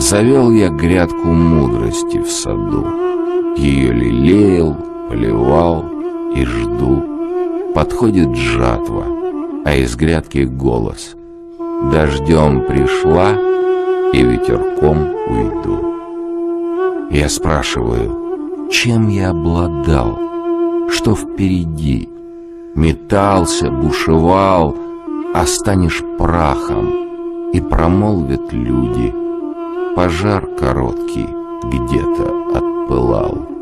Завел я грядку мудрости в саду, Ее лелеял, поливал и жду. Подходит жатва, а из грядки голос. Дождем пришла и ветерком уйду. Я спрашиваю, чем я обладал, что впереди? Метался, бушевал, а станешь прахом, и промолвят люди — пожар короткий где-то отпылал.